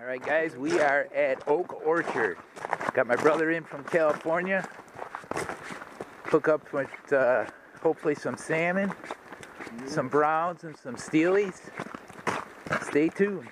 All right, guys, we are at Oak Orchard. Got my brother in from California. Hook up with uh, hopefully some salmon, some browns, and some steelies. Stay tuned.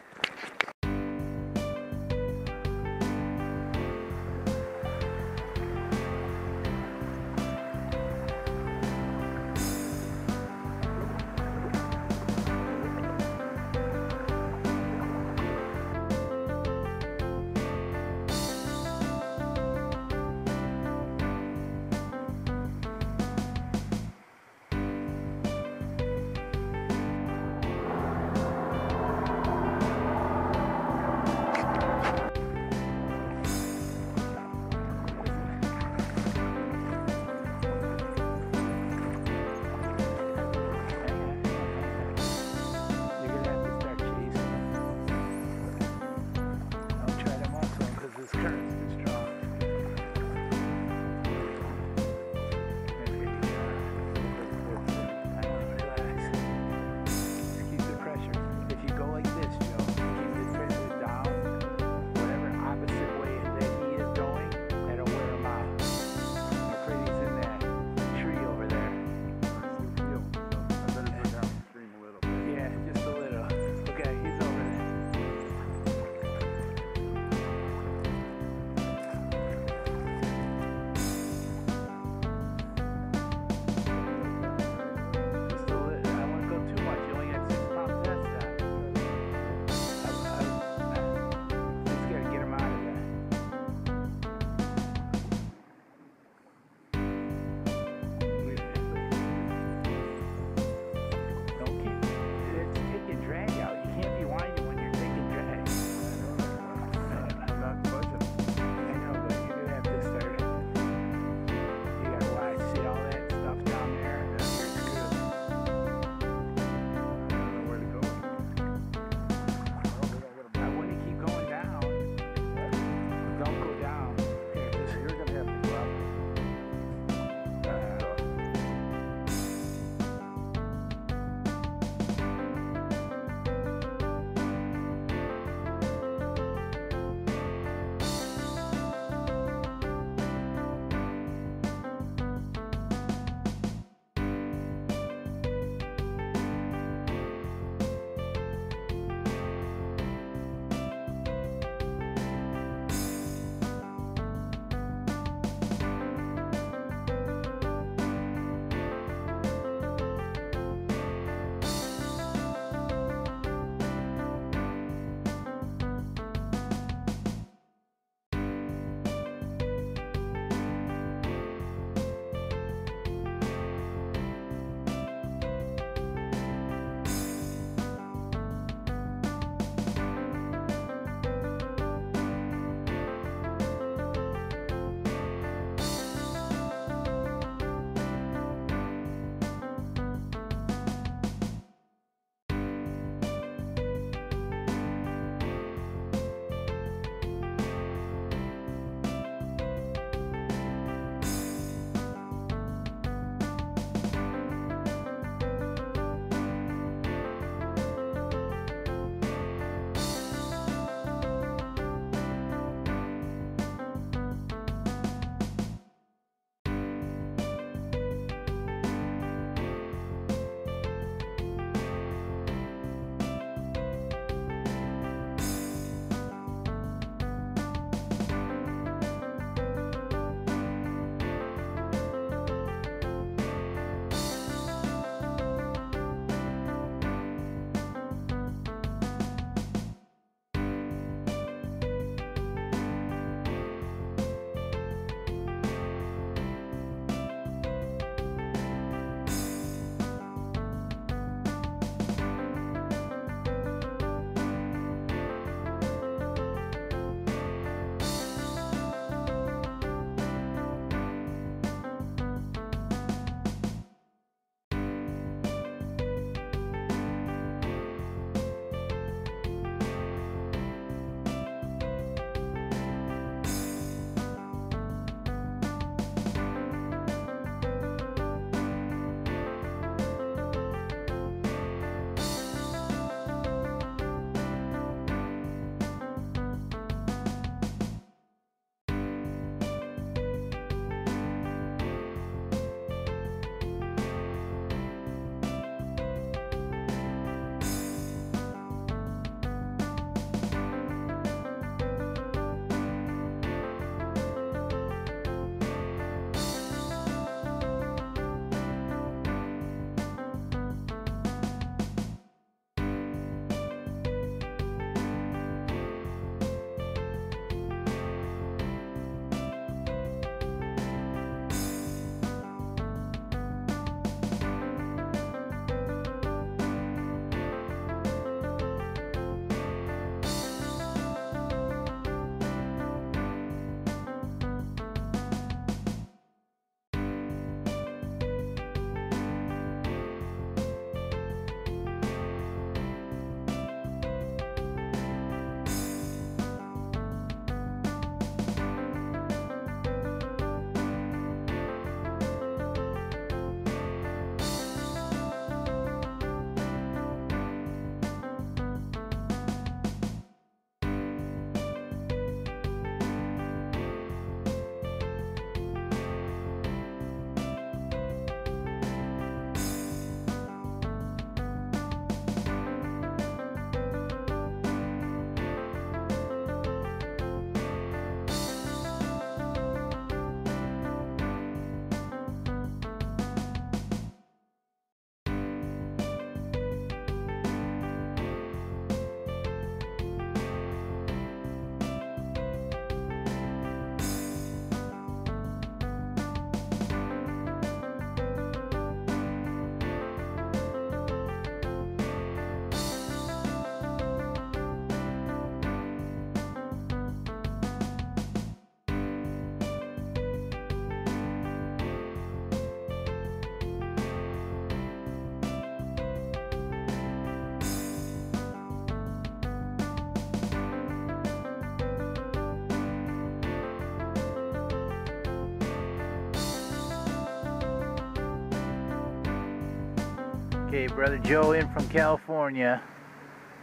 Okay, brother Joe in from California.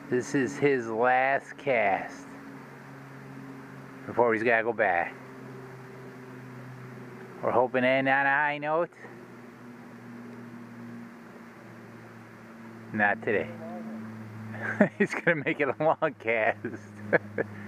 This is his last cast before he's got to go back. We're hoping to end on a high note. Not today. he's going to make it a long cast.